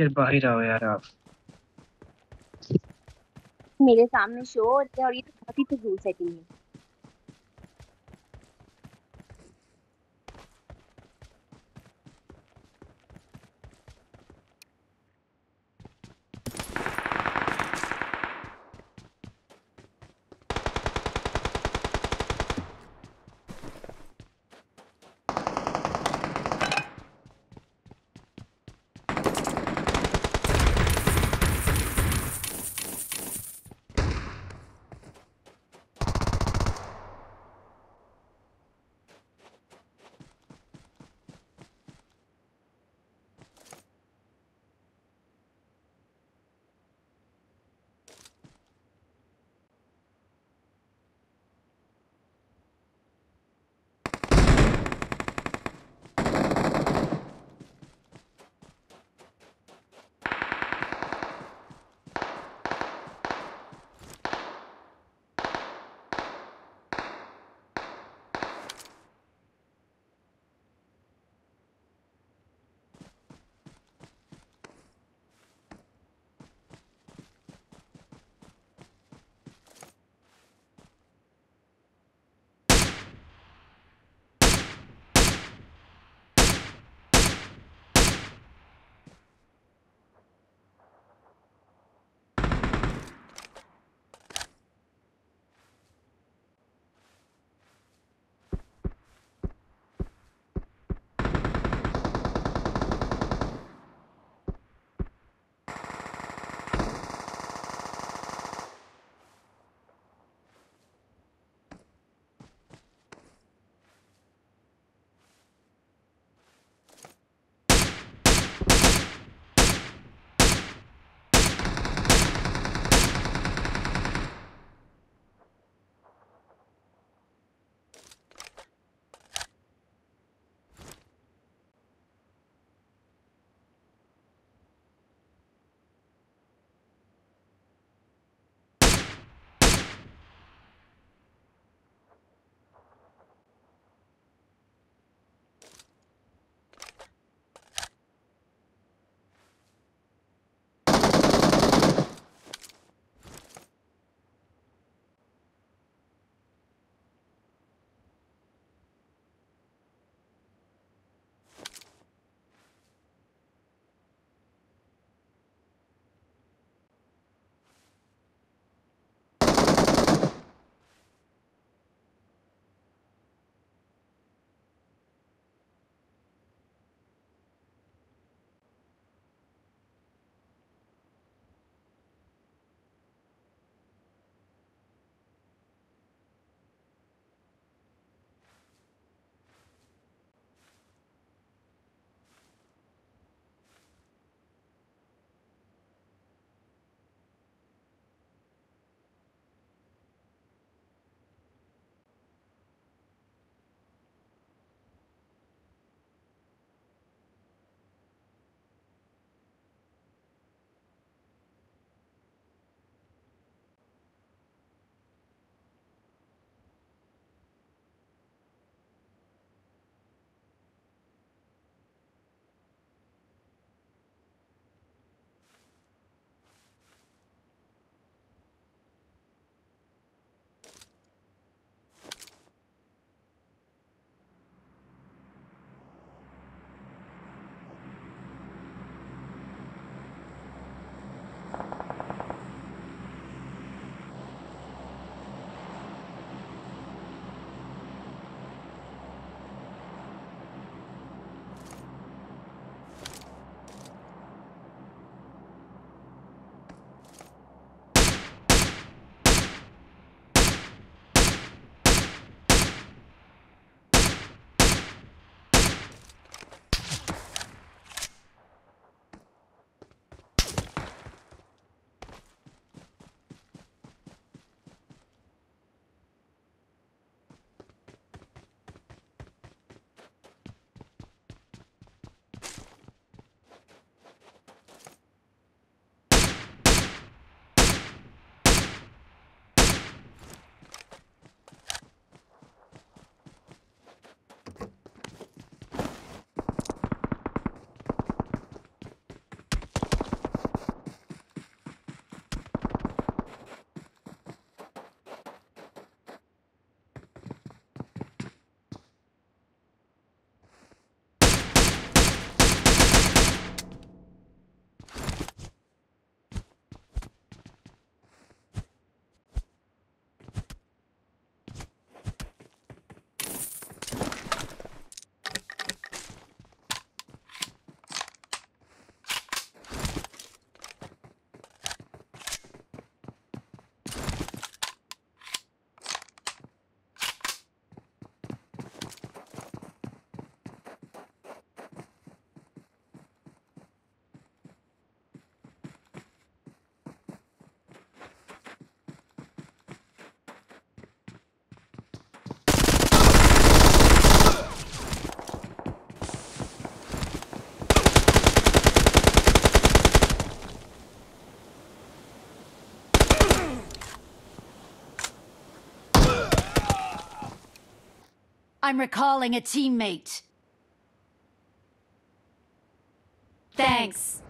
यार बाहर आओ यार आप। मेरे सामने शो और ये तो बहुत ही फजूल सेटिंग है I'm recalling a teammate. Thanks.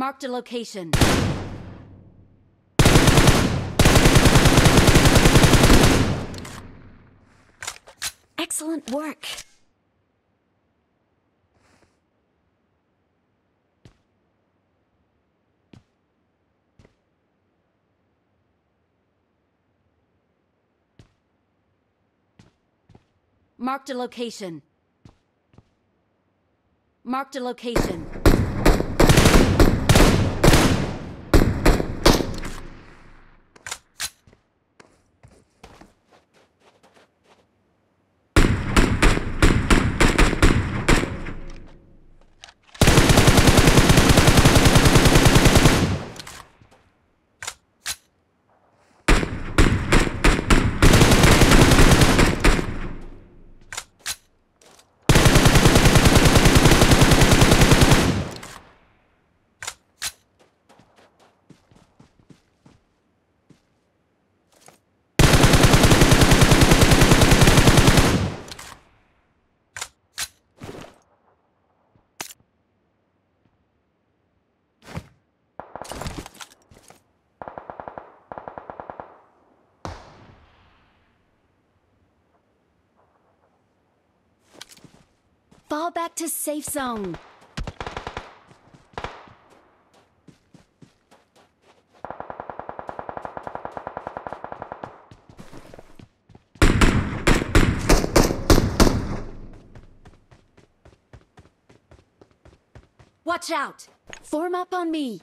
Marked a location. Excellent work. Marked a location. Marked a location. Fall back to safe zone. Watch out! Form up on me.